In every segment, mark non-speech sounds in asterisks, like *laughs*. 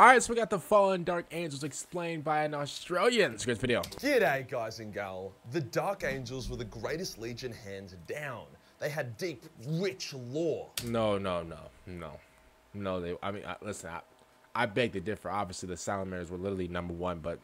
Alright, so we got the Fallen Dark Angels explained by an Australian. It's a great video. G'day guys and gal. The Dark Angels were the greatest legion hands down. They had deep, rich lore. No, no, no, no. No, they, I mean, I, listen, I, I beg to differ. Obviously, the Salamanders were literally number one, but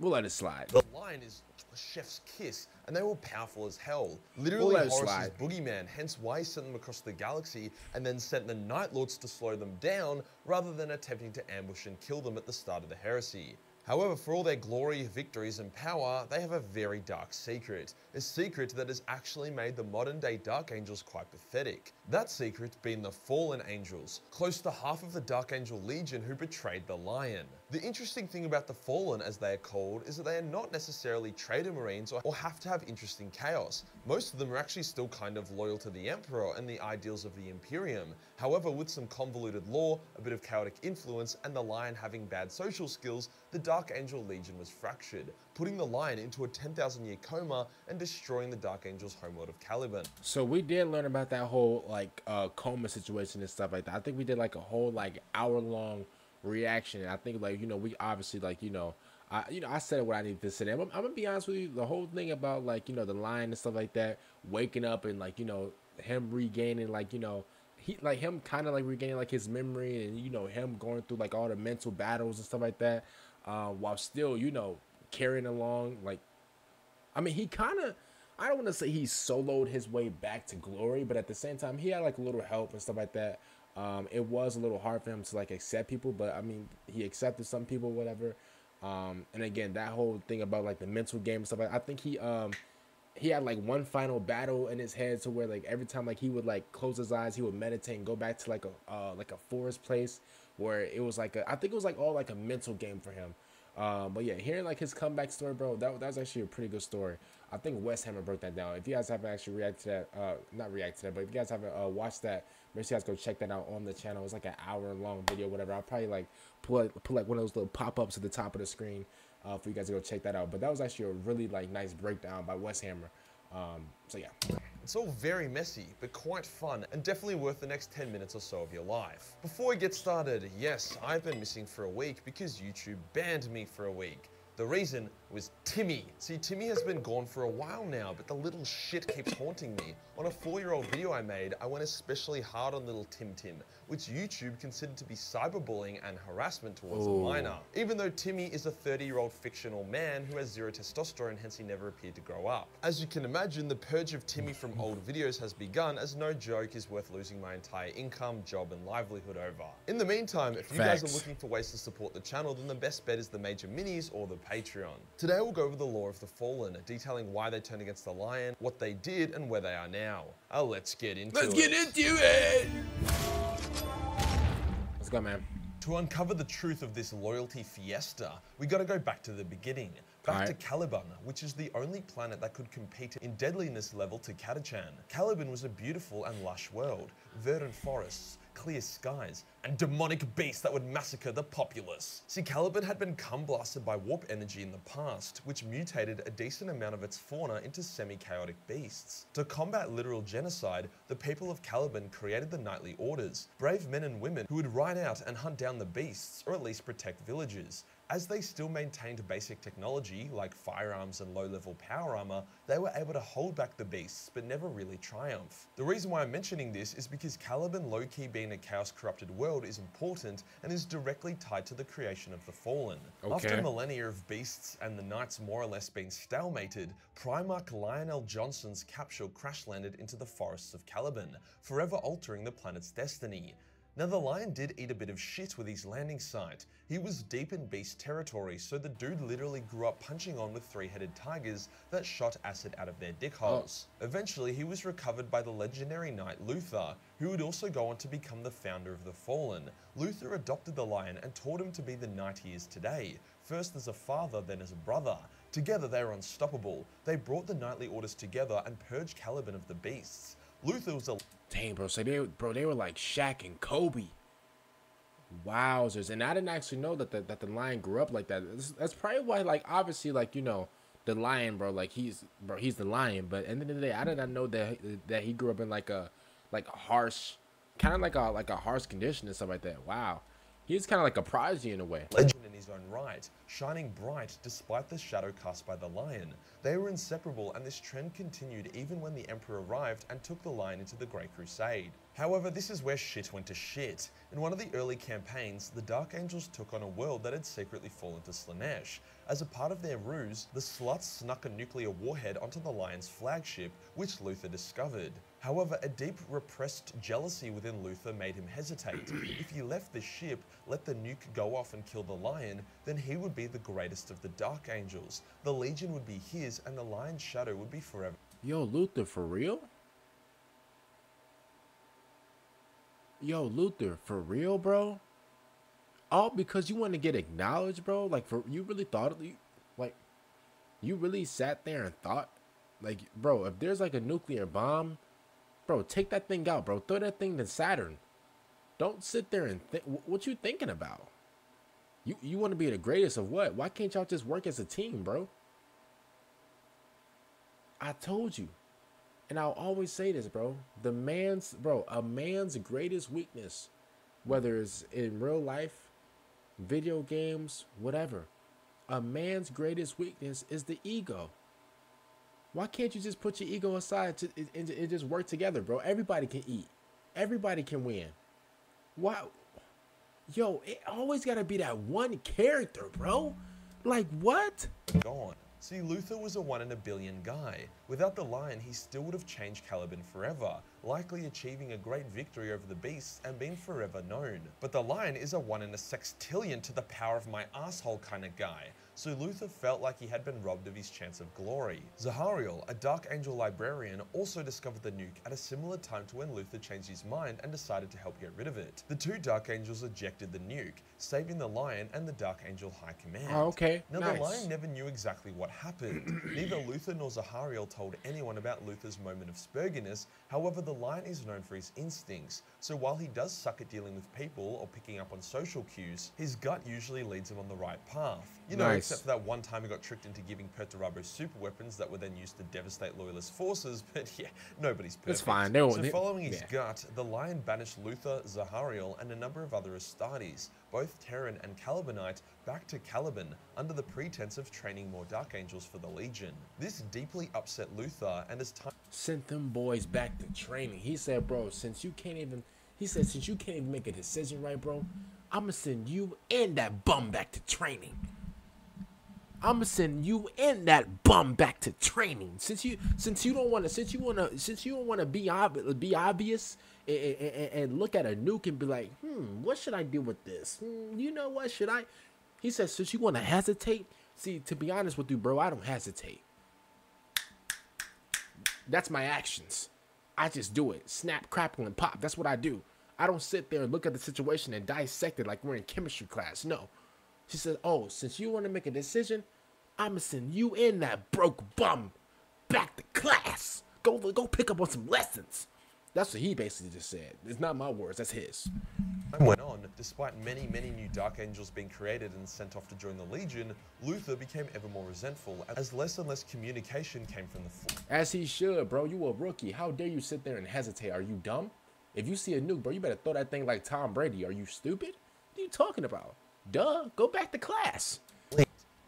we'll let it slide. The lion is chef's kiss, and they were powerful as hell. Literally We'll Horus's slide. boogeyman, hence why he sent them across the galaxy and then sent the Night Lords to slow them down rather than attempting to ambush and kill them at the start of the heresy. However, for all their glory, victories, and power, they have a very dark secret. A secret that has actually made the modern day Dark Angels quite pathetic. That secret being the Fallen Angels, close to half of the Dark Angel Legion who betrayed the Lion. The interesting thing about the Fallen, as they are called, is that they are not necessarily traitor marines or, have to have interest in chaos. Most of them are actually still kind of loyal to the Emperor and the ideals of the Imperium. However, with some convoluted lore, a bit of chaotic influence, and the Lion having bad social skills, the Dark Angel Legion was fractured, putting the Lion into a 10,000 year coma and destroying the Dark Angel's homeworld of Caliban. So we did learn about that whole like uh coma situation and stuff like that. I think we did like a whole like hour long reaction. And I think like you know we obviously like you know I you know I said what I needed to say. I'm, I'm gonna be honest with you. The whole thing about like you know the lion and stuff like that, waking up and like you know him regaining like you know he like him kind of like regaining like his memory and you know him going through like all the mental battles and stuff like that, uh, while still you know carrying along like I mean, he kind of, I don't want to say he soloed his way back to glory, but at the same time, he had like a little help and stuff like that. Um, it was a little hard for him to like accept people, but I mean, he accepted some people, whatever. Um, and again, that whole thing about like the mental game and stuff. I think he, um, he had like one final battle in his head to where like every time like he would like close his eyes, he would meditate and go back to like a uh, like a forest place where it was like a, I think it was like all like a mental game for him. Um, but yeah, hearing like his comeback story, bro, that, that was actually a pretty good story. I think West Hammer broke that down. If you guys haven't actually reacted to that, uh, not react to that, but if you guys haven't uh, watched that, make sure you guys go check that out on the channel. It's like an hour long video, whatever. I'll probably like pull put like one of those little pop ups at the top of the screen uh, for you guys to go check that out. But that was actually a really like nice breakdown by West Hammer. Um, so yeah. It's all very messy, but quite fun, and definitely worth the next 10 minutes or so of your life. Before we get started, yes, I've been missing for a week because YouTube banned me for a week. The reason was Timmy. See, Timmy has been gone for a while now, but the little shit keeps haunting me. On a four year old video I made, I went especially hard on little Tim Tim, which YouTube considered to be cyberbullying and harassment towards Ooh. a minor. Even though Timmy is a 30 year old fictional man who has zero testosterone, hence he never appeared to grow up. As you can imagine, the purge of Timmy from *laughs* old videos has begun, as no joke is worth losing my entire income, job, and livelihood over. In the meantime, if you guys are looking for ways to support the channel, then the best bet is the major minis or the Patreon. Today we'll go over the lore of the Fallen, detailing why they turned against the Lion, what they did, and where they are now. Uh, let's get into it. Let's get into it. Let's go, man. To uncover the truth of this loyalty fiesta, we gotta go back to the beginning. Back to Caliban, which is the only planet that could compete in deadliness level to Catachan. Caliban was a beautiful and lush world, verdant forests, clear skies, and demonic beasts that would massacre the populace. See, Caliban had been cum blasted by warp energy in the past, which mutated a decent amount of its fauna into semi-chaotic beasts. To combat literal genocide, the people of Caliban created the Knightly Orders, brave men and women who would ride out and hunt down the beasts, or at least protect villages. As they still maintained basic technology like firearms and low level power armor, they were able to hold back the beasts but never really triumph. The reason why I'm mentioning this is because Caliban low key being a chaos corrupted world is important and is directly tied to the creation of the Fallen. After millennia of beasts and the knights more or less being stalemated, Primarch Lion El'Jonson's capsule crash landed into the forests of Caliban, forever altering the planet's destiny. Now, the lion did eat a bit of shit with his landing site. He was deep in beast territory, so the dude literally grew up punching on with three headed tigers that shot acid out of their dick oh. holes. Eventually, he was recovered by the legendary knight Luther, who would also go on to become the founder of the Fallen. Luther adopted the lion and taught him to be the knight he is today, first as a father, then as a brother. Together, they are unstoppable. They brought the knightly orders together and purged Caliban of the beasts. Luther was a Dang, bro. So they, bro, they were like Shaq and Kobe. Wowzers, and I didn't actually know that the, that the lion grew up like that. That's, that's probably why, like, obviously, like you know, the lion, bro. Like he's, bro, he's the lion. But at the end of the day, I did not know that that he grew up in like a, like a harsh, kind of like a like a harsh condition and stuff like that. Wow. He's kind of like a prodigy in a way. Legend in his own right, shining bright despite the shadow cast by the lion. They were inseparable and this trend continued even when the Emperor arrived and took the lion into the Great Crusade. However, this is where shit went to shit. In one of the early campaigns, the Dark Angels took on a world that had secretly fallen to Slaanesh. As a part of their ruse, the sluts snuck a nuclear warhead onto the Lion's flagship, which Luther discovered. However, a deep repressed jealousy within Luther made him hesitate. *clears throat* if he left the ship, let the nuke go off and kill the Lion, then he would be the greatest of the Dark Angels. The Legion would be his and the Lion's shadow would be forever. Yo, Luther, for real? Yo, Luther, for real, bro? All because you want to get acknowledged, bro? Like, for you really thought, you, like, you really sat there and thought, like, bro, if there's like a nuclear bomb, bro, take that thing out, bro. Throw that thing to Saturn. Don't sit there and think. What you thinking about? You you want to be the greatest of what? Why can't y'all just work as a team, bro? I told you. And I'll always say this, bro. The man's, bro, a man's greatest weakness, whether it's in real life, video games, whatever, a man's greatest weakness is the ego. Why can't you just put your ego aside to, and, and just work together, bro? Everybody can eat, everybody can win. Why? Yo, it always got to be that one character, bro. Like, what? Gone. See, Luther was a one in a billion guy. Without the lion, he still would have changed Caliban forever, likely achieving a great victory over the beasts and being forever known. But the lion is a one in a sextillion to the power of my asshole kind of guy, so Luther felt like he had been robbed of his chance of glory. Zahariel, a Dark Angel librarian, also discovered the nuke at a similar time to when Luther changed his mind and decided to help get rid of it. The two Dark Angels ejected the nuke, saving the Lion and the Dark Angel High Command. Oh, okay, Now nice. the Lion never knew exactly what happened. *clears throat* Neither Luther nor Zahariel told anyone about Luther's moment of spurginess, however the Lion is known for his instincts, so while he does suck at dealing with people or picking up on social cues, his gut usually leads him on the right path. You know, Nice. Except for that one time he got tricked into giving Perturabo super weapons that were then used to devastate loyalist forces, *laughs* but yeah, nobody's perfect. It's fine, they so they- following his yeah. gut, the Lion banished Luther, Zahariel, and a number of other Astartes, both Terran and Calibanite, back to Caliban under the pretense of training more Dark Angels for the Legion. This deeply upset Luther, and as time sent them boys back to training. He said, bro, since you can't even, he said, since you can't even make a decision right, bro, I'm gonna send you and that bum back to training. I'm gonna send you and that bum back to training. Since you, since you don't want to, since you want to, since you don't want to be ob- be obvious and, and, and look at a nuke and be like, hmm, what should I do with this? Hmm, you know what? Should I? He says, since you want to hesitate. See, to be honest with you, bro, I don't hesitate. That's my actions. I just do it. Snap, crackle, and pop. That's what I do. I don't sit there and look at the situation and dissect it like we're in chemistry class. No. She said, Oh, since you want to make a decision, I'ma send you in that broke bum back to class. Go go pick up on some lessons. That's what he basically just said. It's not my words, that's his. Time went on, despite many, many new Dark Angels being created and sent off to join the Legion, Luther became ever more resentful as less and less communication came from the fleet. As he should, bro. You a rookie. How dare you sit there and hesitate? Are you dumb? If you see a nuke, bro, you better throw that thing like Tom Brady. Are you stupid? What are you talking about? Duh. Go back to class.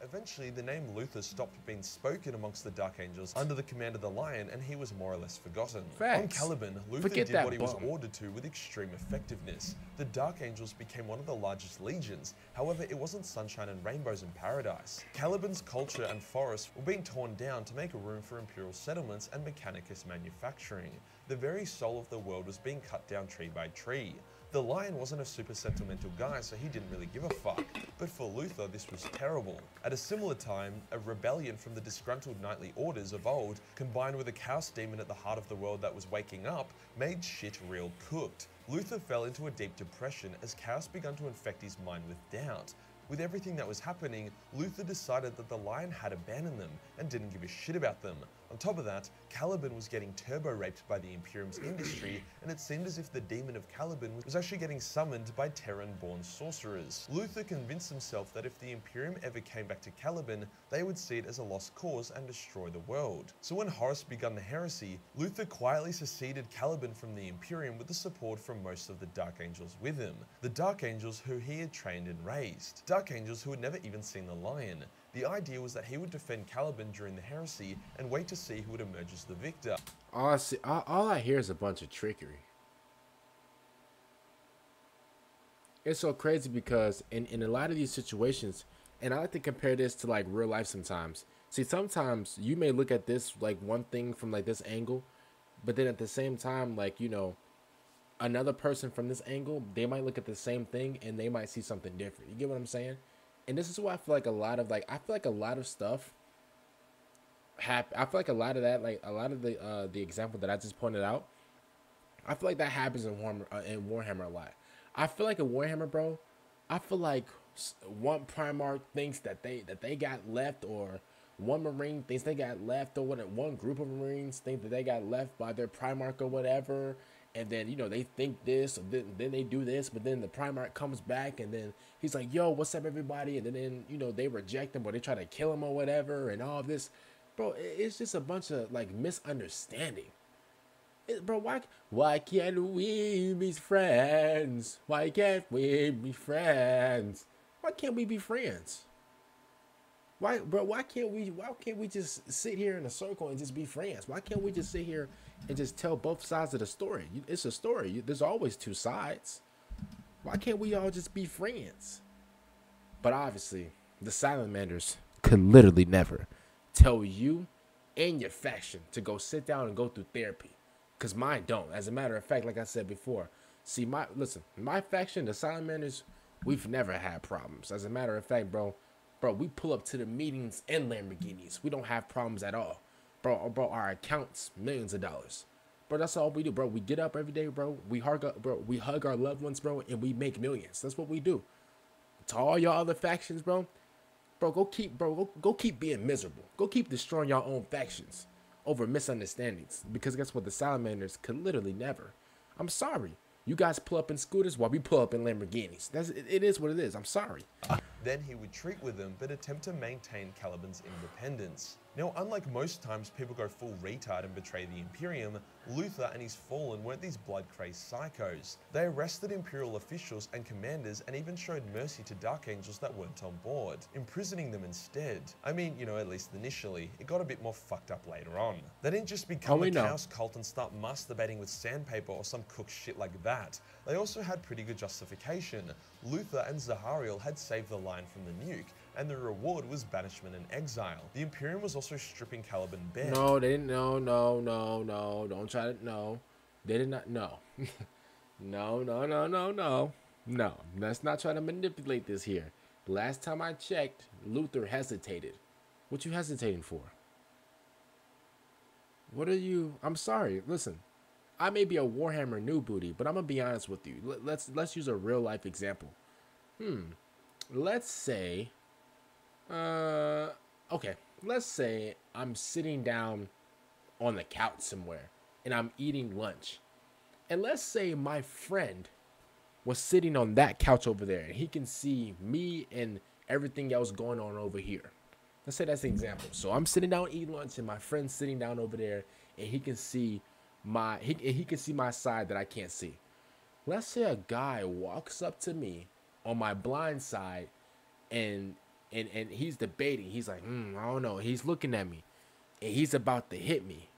Eventually, the name Luther stopped being spoken amongst the Dark Angels under the command of the Lion, and he was more or less forgotten. Facts. On Caliban, Luther Forget did what he was ordered to with extreme effectiveness. The Dark Angels became one of the largest legions, however, it wasn't sunshine and rainbows in paradise. Caliban's culture and forests were being torn down to make room for imperial settlements and mechanicus manufacturing. The very soul of the world was being cut down tree by tree. The lion wasn't a super sentimental guy, so he didn't really give a fuck. But for Luther, this was terrible. At a similar time, a rebellion from the disgruntled knightly orders of old, combined with a chaos demon at the heart of the world that was waking up, made shit real cooked. Luther fell into a deep depression as chaos began to infect his mind with doubt. With everything that was happening, Luther decided that the lion had abandoned them and didn't give a shit about them. On top of that, Caliban was getting turbo raped by the Imperium's *clears throat* industry, and it seemed as if the demon of Caliban was actually getting summoned by Terran born sorcerers. Luther convinced himself that if the Imperium ever came back to Caliban, they would see it as a lost cause and destroy the world. So when Horus begun the heresy, Luther quietly seceded Caliban from the Imperium with the support from from most of the Dark Angels with him. The Dark Angels who he had trained and raised. Dark Angels who had never even seen the Lion. The idea was that he would defend Caliban during the heresy and wait to see who would emerge as the victor. All I see, all, all I hear is a bunch of trickery. It's so crazy because in, in a lot of these situations, and I like to compare this to like real life sometimes. See, sometimes you may look at this like one thing from like this angle, but then at the same time, like, you know, another person from this angle, they might look at the same thing and they might see something different. You get what I'm saying? And this is why I feel like a lot of like I feel like a lot of stuff happen. I feel like a lot of that, like a lot of the uh the example that I just pointed out, I feel like that happens in Warhammer uh, in Warhammer a lot. I feel like in Warhammer, bro, I feel like one Primarch thinks that they that they got left, or one Marine thinks they got left, or what? One group of Marines think that they got left by their Primarch or whatever, and then you know they think this, and then, then they do this, but then the Primarch comes back, and then he's like, "Yo, what's up, everybody?" And then, then you know they reject him, or they try to kill him or whatever, and all this, bro. It's just a bunch of like misunderstanding bro, why why can't we be friends? Why can't we be friends? Why can't we be friends? Why, bro? Why can't we? Why can't we just sit here in a circle and just be friends? Why can't we just sit here and just tell both sides of the story? It's a story. There's always two sides. Why can't we all just be friends? But obviously, the Salamanders could literally never tell you and your faction to go sit down and go through therapy Cause mine don't. As a matter of fact, like I said before, see my listen, my faction, the Salamanders, we've never had problems. As a matter of fact, bro, bro, we pull up to the meetings in Lamborghinis. We don't have problems at all. Bro, bro, our accounts, millions of dollars. Bro, that's all we do, bro. We get up every day, bro. We hug up, bro. We hug our loved ones, bro, and we make millions. That's what we do. To all y'all other factions, bro, bro, go keep, bro, go, go keep being miserable. Go keep destroying your own factions over misunderstandings. Because guess what? The salamanders could literally never. I'm sorry. You guys pull up in scooters while we pull up in Lamborghinis. That's it, it is what it is. I'm sorry. Then he would treat with them, but attempt to maintain Caliban's independence. Now, unlike most times people go full retard and betray the Imperium, Luther and his Fallen weren't these blood-crazed psychos. They arrested Imperial officials and commanders and even showed mercy to Dark Angels that weren't on board, imprisoning them instead. I mean, you know, at least initially. It got a bit more fucked up later on. They didn't just become oh, a know. chaos cult and start masturbating with sandpaper or some cook shit like that. They also had pretty good justification. Luther and Zahariel had saved the line from the nuke, and the reward was banishment and exile. The Imperium was also stripping Caliban bare. No, they didn't. No, no, no, no. Don't try to. No, they did not. No, *laughs* no, no, no, no, no, no. Let's not try to manipulate this here. Last time I checked, Luther hesitated. What you hesitating for? What are you? I'm sorry. Listen, I may be a Warhammer new booty, but I'm gonna be honest with you. Let's let's use a real life example. Hmm. Let's say uh, okay. Let's say I'm sitting down on the couch somewhere and I'm eating lunch. And let's say my friend was sitting on that couch over there and he can see me and everything else going on over here. Let's say that's an example. So I'm sitting down eating lunch and my friend's sitting down over there and he can see my he, he can see my side that I can't see. Let's say a guy walks up to me on my blind side and and and he's debating. He's like, mm, I don't know. He's looking at me, and he's about to hit me.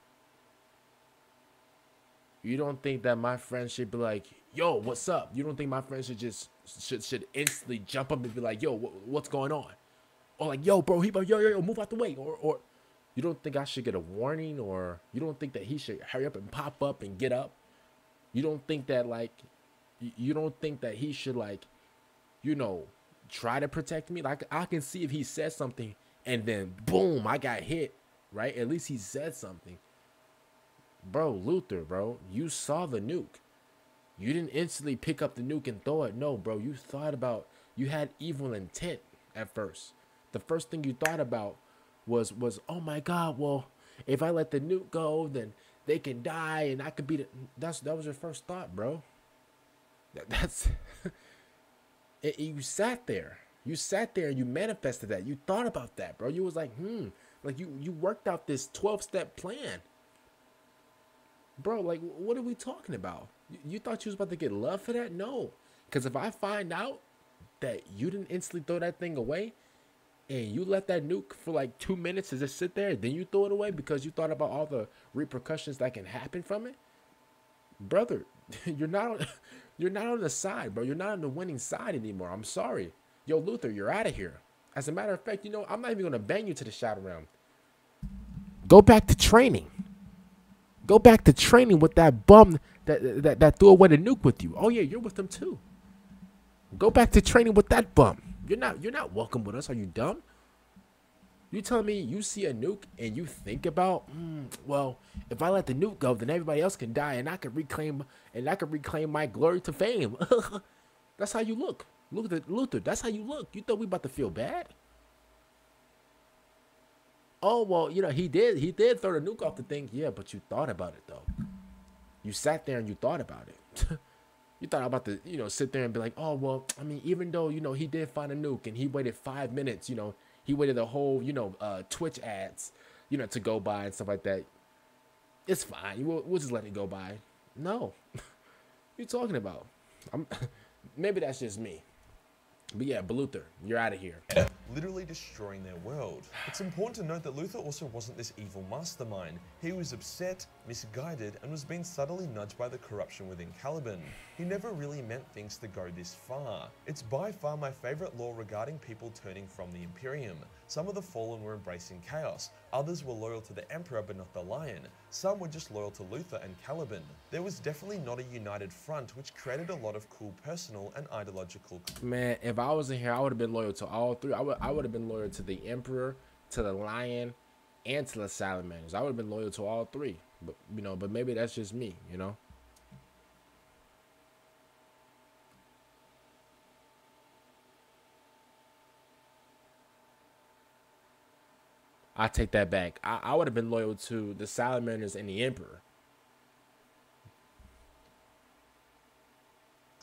You don't think that my friend should be like, "Yo, what's up?" You don't think my friend should just should should instantly jump up and be like, "Yo, wh- what's going on?" Or like, "Yo, bro, he yo yo yo, move out the way," or or you don't think I should get a warning, or you don't think that he should hurry up and pop up and get up. You don't think that like, you don't think that he should like, you know, try to protect me. Like I can see if he says something and then boom, I got hit, right? At least he said something. Bro, Luther, bro, you saw the nuke. You didn't instantly pick up the nuke and throw it. No, bro, you thought about you had evil intent at first. The first thing you thought about was was, "Oh my god, well, if I let the nuke go, then they can die and I could be the that's that was your first thought, bro. That, that's *laughs* it, you sat there. You sat there and you manifested that. You thought about that, bro. You was like, hmm. Like you you worked out this 12 step plan. bro, like, what are we talking about? You, you thought you was about to get love for that? No, because if I find out that you didn't instantly throw that thing away, and you let that nuke for like two minutes to just sit there, then you throw it away because you thought about all the repercussions that can happen from it, brother, *laughs* you're not on, you're not on the side, bro. You're not on the winning side anymore. I'm sorry, yo, Luther, you're out of here. As a matter of fact, you know I'm not even gonna bang you to the shadow realm. Go back to training. Go back to training with that bum that that, that threw away the nuke with you. Oh yeah, you're with them too. Go back to training with that bum. You're not you're not welcome with us. Are you dumb? You tell me you see a nuke and you think about, mm, well, if I let the nuke go, then everybody else can die and I can reclaim and I can reclaim my glory to fame. *laughs* that's how you look. Look at Luther. That's how you look. You thought we about to feel bad? Oh well, you know he did. He did throw the nuke off the thing. Yeah, but you thought about it though. You sat there and you thought about it. *laughs* you thought about to, you know, sit there and be like, oh well, I mean, even though you know he did find a nuke and he waited five minutes, you know, he waited the whole, you know, uh, Twitch ads, you know, to go by and stuff like that. It's fine. We'll, we'll just let it go by. No, *laughs* you talking about? I'm, *laughs* maybe that's just me. But yeah, Luther, you're out of here. Literally destroying their world. It's important to note that Luther also wasn't this evil mastermind. He was upset, misguided, and was being subtly nudged by the corruption within Caliban. He never really meant things to go this far. It's by far my favourite lore regarding people turning from the Imperium. Some of the Fallen were embracing chaos, others were loyal to the Emperor but not the Lion, some were just loyal to Luther and Caliban. There was definitely not a united front which created a lot of cool personal and ideological... Man, if I was in here, I would have been loyal to all three. I would, I would have been loyal to the Emperor, to the Lion, and to the Salamanders. I would have been loyal to all three. But, you know, but maybe that's just me, you know? I take that back. I, I would have been loyal to the Salamanders and the Emperor.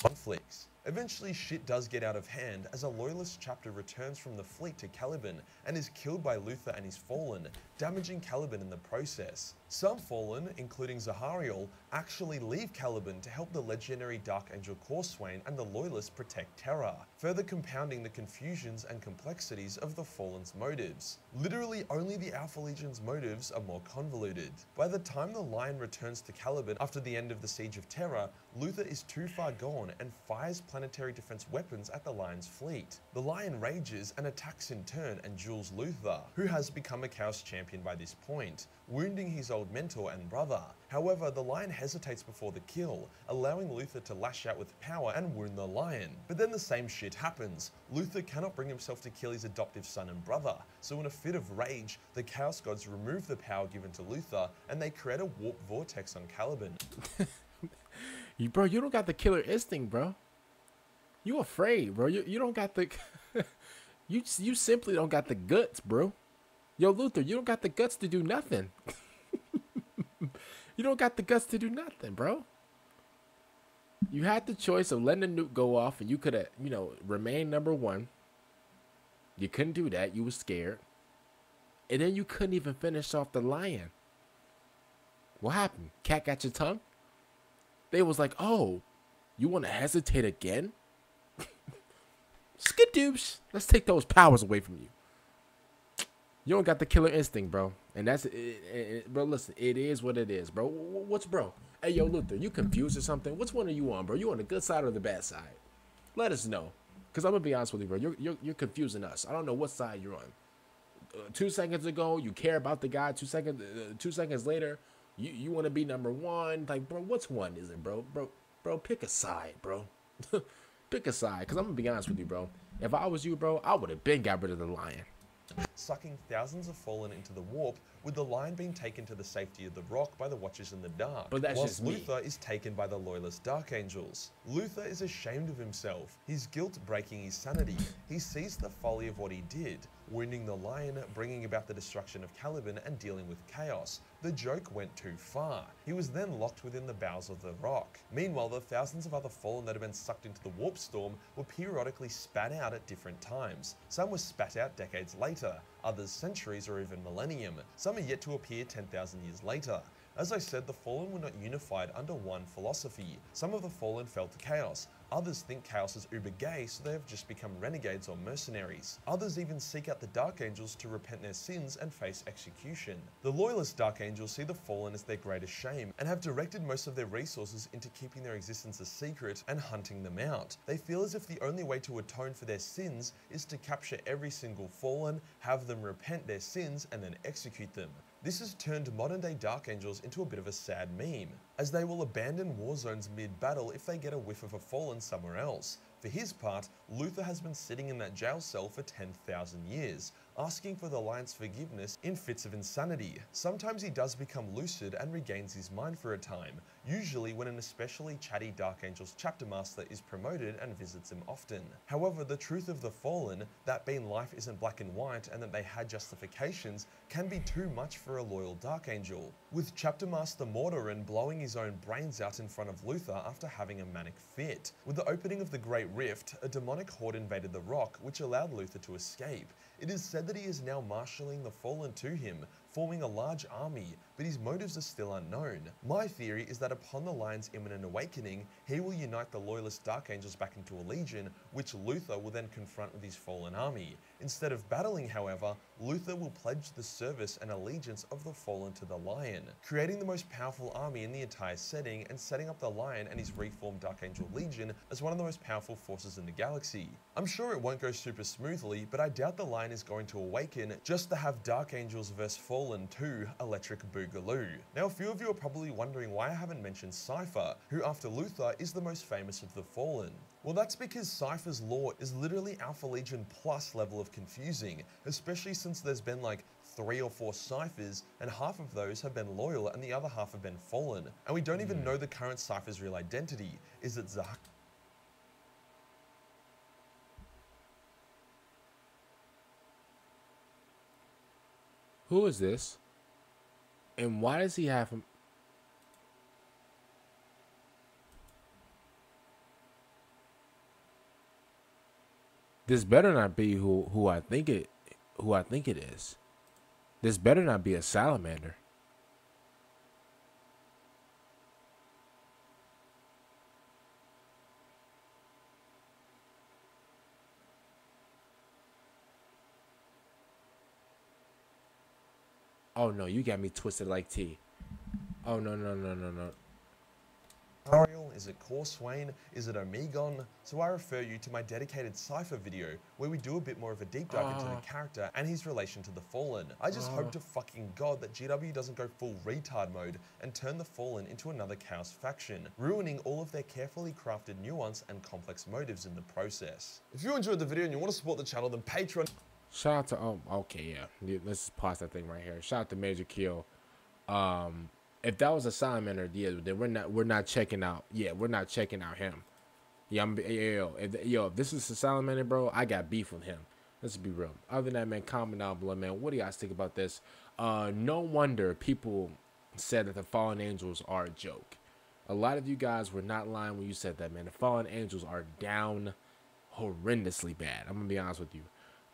Conflicts. Eventually, shit does get out of hand as a loyalist chapter returns from the fleet to Caliban and is killed by Luther and his Fallen, damaging Caliban in the process. Some Fallen, including Zahariel, actually leave Caliban to help the legendary Dark Angel Corswain and the Loyalists protect Terra, further compounding the confusions and complexities of the Fallen's motives. Literally only the Alpha Legion's motives are more convoluted. By the time the Lion returns to Caliban after the end of the Siege of Terra, Luther is too far gone and fires planetary defense weapons at the Lion's fleet. The Lion rages and attacks in turn and duels Luther, who has become a Chaos champion by this point, wounding his old mentor and brother. However, the Lion hesitates before the kill, allowing Luther to lash out with power and wound the Lion. But then the same shit happens. Luther cannot bring himself to kill his adoptive son and brother, so in a fit of rage, the Chaos Gods remove the power given to Luther and they create a warp vortex on Caliban. *laughs* you, bro, you don't got the killer instinct, bro. You afraid, bro. You, you don't got the... *laughs* you, you simply don't got the guts, bro. Yo, Luther, you don't got the guts to do nothing. *laughs* you don't got the guts to do nothing, bro. You had the choice of letting the nuke go off, and you could have, you know, remained number one. You couldn't do that. You was scared. And then you couldn't even finish off the lion. What happened? Cat got your tongue? They was like, oh, you want to hesitate again? *laughs* Skidoobs. Let's take those powers away from you. You don't got the killer instinct, bro. And that's it, it, bro. Listen, it is what it is, bro. What's bro? Hey, yo, Luther, you confused or something? Which one are you on, bro? You on the good side or the bad side? Let us know, cause I'm gonna be honest with you, bro. You're you're, you're confusing us. I don't know what side you're on. Uh, two seconds ago, you care about the guy. Two seconds, uh, two seconds later, you you want to be number one. Like, bro, what's one? Is it, bro? Bro, bro, pick a side, bro. *laughs* pick a side, cause I'm gonna be honest with you, bro. If I was you, bro, I would have been got rid of the lion sucking thousands of fallen into the warp, with the lion being taken to the safety of the rock by the Watchers in the Dark, but that's whilst Luther is taken by the loyalist Dark Angels. Luther is ashamed of himself, his guilt breaking his sanity. He sees the folly of what he did, wounding the lion, bringing about the destruction of Caliban and dealing with chaos. The joke went too far. He was then locked within the bowels of the rock. Meanwhile, the thousands of other fallen that had been sucked into the warp storm were periodically spat out at different times. Some were spat out decades later, others centuries or even millennium. Some are yet to appear 10,000 years later. As I said, the Fallen were not unified under one philosophy. Some of the Fallen fell to chaos, Others think Chaos is uber gay, so they have just become renegades or mercenaries. Others even seek out the Dark Angels to repent their sins and face execution. The loyalist Dark Angels see the Fallen as their greatest shame, and have directed most of their resources into keeping their existence a secret and hunting them out. They feel as if the only way to atone for their sins is to capture every single Fallen, have them repent their sins, and then execute them. This has turned modern day Dark Angels into a bit of a sad meme, as they will abandon war zones mid battle if they get a whiff of a fallen somewhere else. For his part, Luther has been sitting in that jail cell for 10,000 years, asking for the Alliance forgiveness in fits of insanity. Sometimes he does become lucid and regains his mind for a time, usually when an especially chatty Dark Angels chapter master is promoted and visits him often. However, the truth of the Fallen, that being life isn't black and white and that they had justifications, can be too much for a loyal Dark Angel. With Chapter Master Mordorin blowing his own brains out in front of Luther after having a manic fit. With the opening of the Great Rift, a demonic horde invaded the rock, which allowed Luther to escape. It is said that he is now marshalling the fallen to him, forming a large army, but his motives are still unknown. My theory is that upon the Lion's imminent awakening, he will unite the loyalist Dark Angels back into a legion, which Luther will then confront with his fallen army. Instead of battling, however, Luther will pledge the service and allegiance of the fallen to the Lion, creating the most powerful army in the entire setting and setting up the Lion and his reformed Dark Angel Legion as one of the most powerful forces in the galaxy. I'm sure it won't go super smoothly, but I doubt the Lion is going to awaken just to have Dark Angels verse Roland 2 Electric Boogaloo. Now a few of you are probably wondering why I haven't mentioned Cypher, who after Luther is the most famous of the Fallen. Well that's because Cypher's lore is literally Alpha Legion plus level of confusing, especially since there's been like three or four Cyphers and half of those have been loyal and the other half have been Fallen. And we don't even hmm. know the current Cypher's real identity. Is it Zach? Who is this? And why does he have him? This better not be who who I think it who I think it is. This better not be a salamander. Oh no, you got me twisted like T. Oh no no no no no. Ariel? Is it Corswain? Is it Omegon? So I refer you to my dedicated Cypher video where we do a bit more of a deep dive uh, into the ah. character and his relation to the Fallen. I just uh, hope to fucking god that GW doesn't go full retard mode and turn the Fallen into another Chaos faction, ruining all of their carefully crafted nuance and complex motives in the process. If you enjoyed the video and you want to support the channel, then Patreon... Shout out to, oh, okay, yeah. Let's just pause that thing right here. Shout out to Majorkill. Um, if that was a salamander, yeah, then we're not we're not checking out. Yeah, we're not checking out him. Yeah, I'm yo, if, yo, if this is a salamander, bro, I got beef with him. Let's be real. Other than that, man, comment down below, man. What do you guys think about this? Uh, no wonder people said that the fallen angels are a joke. A lot of you guys were not lying when you said that, man. The fallen angels are down horrendously bad. I'm gonna be honest with you.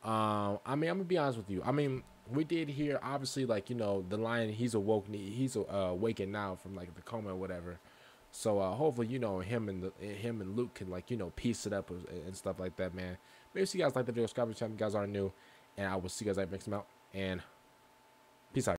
Um, I mean, I'm gonna be honest with you. I mean, we did hear obviously like you know the lion he's awoken he's uh, awakened now from like the coma or whatever. So uh, hopefully you know him and the, him and luke can like you know piece it up and stuff like that man. Maybe you guys like the video subscribe channel you guys are new and i will see you guys like next time out and peace out